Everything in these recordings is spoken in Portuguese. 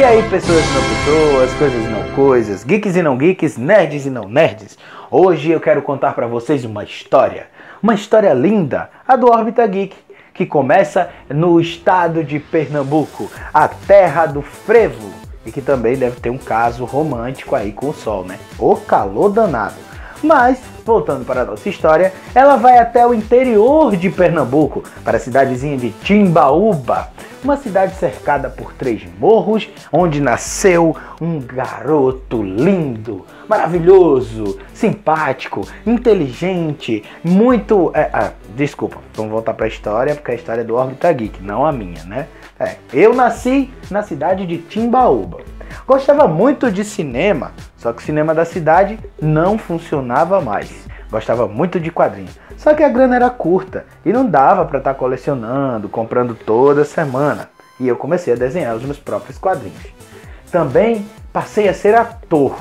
E aí, pessoas e não pessoas, coisas e não coisas, geeks e não geeks, nerds e não nerds. Hoje eu quero contar para vocês uma história, uma história linda, a do Orbita Geek, que começa no estado de Pernambuco, a terra do frevo, e que também deve ter um caso romântico aí com o sol, né? O calor danado. Mas, voltando para a nossa história, ela vai até o interior de Pernambuco, para a cidadezinha de Timbaúba, uma cidade cercada por três morros, onde nasceu um garoto lindo, maravilhoso, simpático, inteligente, muito. É, ah, desculpa, vamos voltar para a história, porque a história do Orbita Geek, não a minha, né? É, eu nasci na cidade de Timbaúba. Gostava muito de cinema, só que o cinema da cidade não funcionava mais. Gostava muito de quadrinhos. Só que a grana era curta e não dava para estar tá colecionando, comprando toda semana. E eu comecei a desenhar os meus próprios quadrinhos. Também passei a ser ator.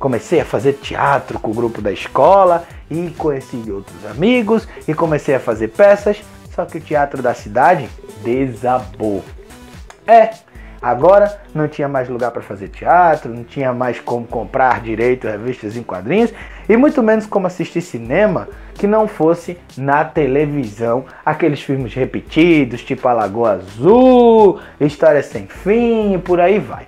Comecei a fazer teatro com o grupo da escola e conheci outros amigos e comecei a fazer peças. Só que o teatro da cidade desabou. É, Agora não tinha mais lugar para fazer teatro, não tinha mais como comprar direito revistas em quadrinhos e muito menos como assistir cinema que não fosse na televisão, aqueles filmes repetidos, tipo A Lagoa Azul, História Sem Fim e por aí vai.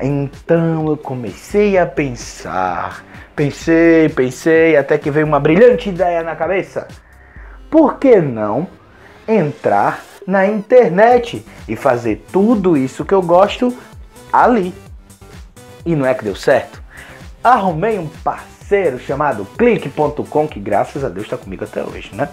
Então eu comecei a pensar, pensei, pensei, até que veio uma brilhante ideia na cabeça. Por que não entrar na internet e fazer tudo isso que eu gosto ali. E não é que deu certo? Arrumei um parceiro chamado Clique.com, que graças a Deus está comigo até hoje, né?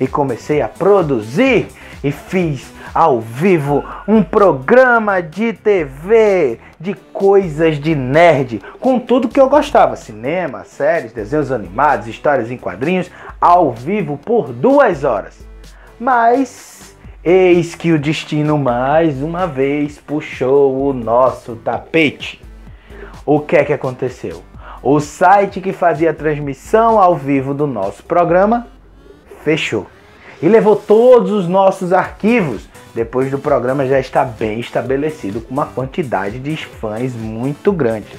E comecei a produzir e fiz ao vivo um programa de TV de coisas de nerd, com tudo que eu gostava: cinema, séries, desenhos animados, histórias em quadrinhos, ao vivo por duas horas. Mas Eis que o destino mais uma vez puxou o nosso tapete. O que é que aconteceu? O site que fazia a transmissão ao vivo do nosso programa fechou e levou todos os nossos arquivos. Depois do programa já está bem estabelecido com uma quantidade de fãs muito grande.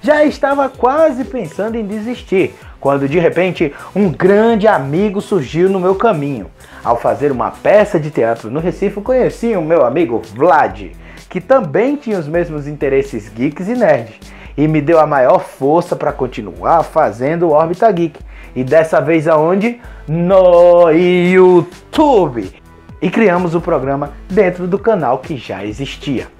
Já estava quase pensando em desistir, quando de repente um grande amigo surgiu no meu caminho. Ao fazer uma peça de teatro no Recife, conheci o meu amigo Vlad, que também tinha os mesmos interesses geeks e nerds, e me deu a maior força para continuar fazendo o Orbita Geek. E dessa vez aonde? No YouTube! E criamos o programa dentro do canal que já existia.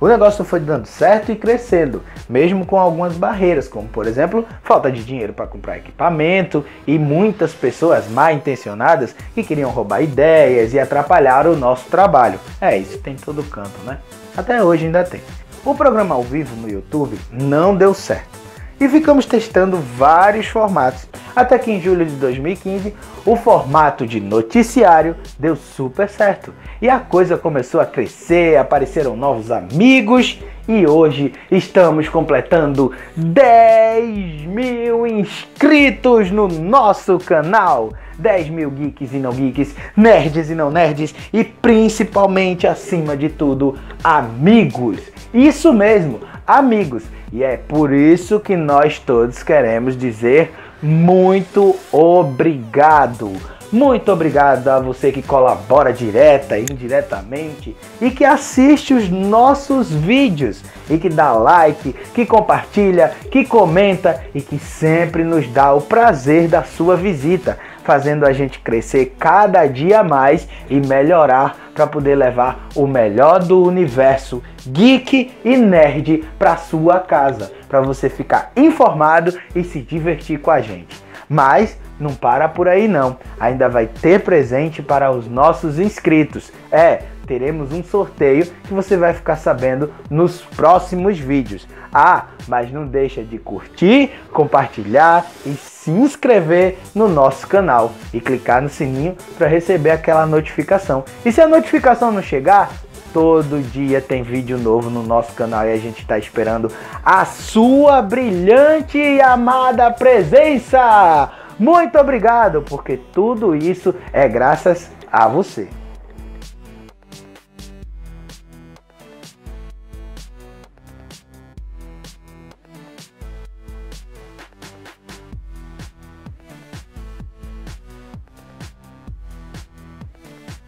O negócio foi dando certo e crescendo, mesmo com algumas barreiras, como por exemplo, falta de dinheiro para comprar equipamento e muitas pessoas mal intencionadas que queriam roubar ideias e atrapalhar o nosso trabalho. É, isso tem todo canto, né? Até hoje ainda tem. O programa ao vivo no YouTube não deu certo e ficamos testando vários formatos. Até que em julho de 2015, o formato de noticiário deu super certo e a coisa começou a crescer, apareceram novos amigos e hoje estamos completando 10 mil inscritos no nosso canal. 10 mil geeks e não geeks, nerds e não nerds e principalmente, acima de tudo, amigos. Isso mesmo, amigos. E é por isso que nós todos queremos dizer muito obrigado. Muito obrigado a você que colabora direta e indiretamente e que assiste os nossos vídeos e que dá like, que compartilha, que comenta e que sempre nos dá o prazer da sua visita fazendo a gente crescer cada dia mais e melhorar para poder levar o melhor do universo geek e nerd para sua casa, para você ficar informado e se divertir com a gente. Mas não para por aí não, ainda vai ter presente para os nossos inscritos. É, teremos um sorteio que você vai ficar sabendo nos próximos vídeos. Ah, mas não deixa de curtir, compartilhar e se inscrever no nosso canal e clicar no sininho para receber aquela notificação. E se a notificação não chegar, todo dia tem vídeo novo no nosso canal e a gente está esperando a sua brilhante e amada presença. Muito obrigado, porque tudo isso é graças a você.